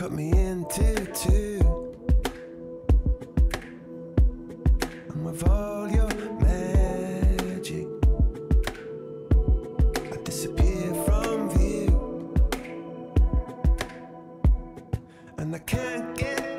cut me in two, two. And with all your magic, I disappear from view. And I can't get